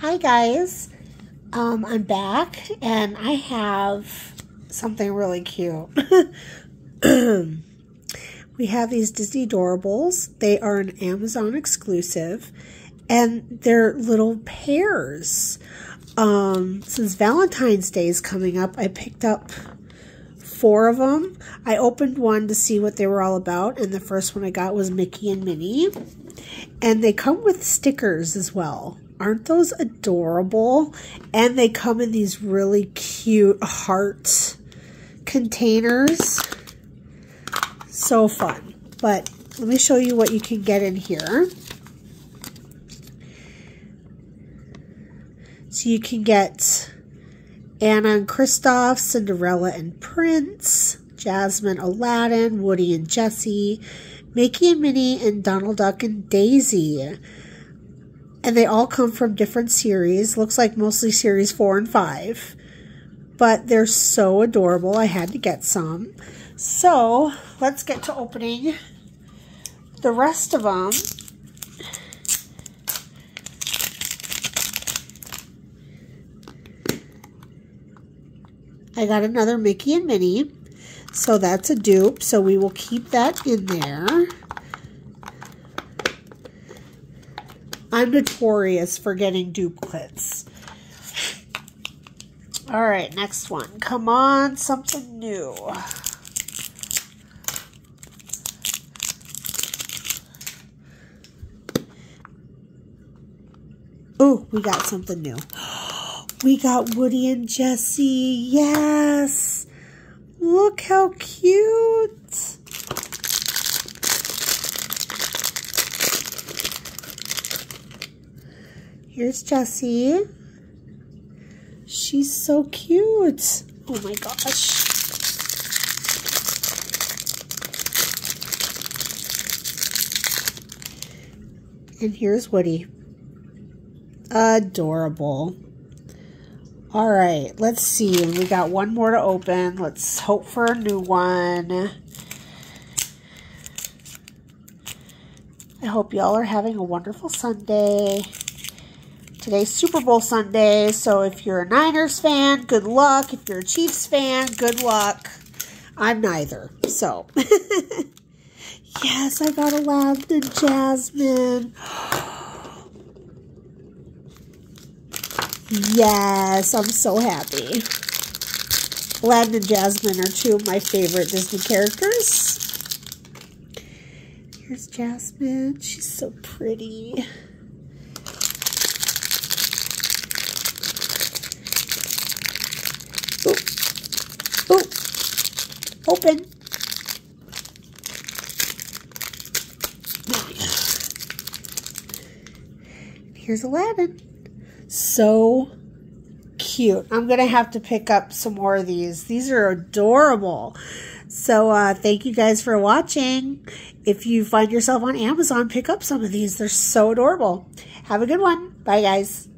Hi guys, um, I'm back and I have something really cute. we have these Disney Doorables. They are an Amazon exclusive and they're little pairs. Um, since Valentine's Day is coming up, I picked up four of them. I opened one to see what they were all about, and the first one I got was Mickey and Minnie. And they come with stickers as well. Aren't those adorable? And they come in these really cute heart containers. So fun. But let me show you what you can get in here. So you can get Anna and Kristoff, Cinderella and Prince, Jasmine, Aladdin, Woody and Jessie, Mickey and Minnie, and Donald Duck and Daisy. And they all come from different series. Looks like mostly series four and five. But they're so adorable. I had to get some. So let's get to opening the rest of them. I got another Mickey and Minnie. So that's a dupe. So we will keep that in there. I'm notorious for getting duplicates. All right, next one. Come on, something new. Oh, we got something new. We got Woody and Jessie. Yes. Look how cute. Here's Jessie. She's so cute. Oh my gosh. And here's Woody. Adorable. All right, let's see. We got one more to open. Let's hope for a new one. I hope y'all are having a wonderful Sunday. Today's Super Bowl Sunday, so if you're a Niners fan, good luck. If you're a Chiefs fan, good luck. I'm neither, so. yes, I got Aladdin and Jasmine. Yes, I'm so happy. Aladdin and Jasmine are two of my favorite Disney characters. Here's Jasmine. She's so pretty. Open. Here's Aladdin so cute. I'm going to have to pick up some more of these. These are adorable. So uh, thank you guys for watching. If you find yourself on Amazon, pick up some of these. They're so adorable. Have a good one. Bye, guys.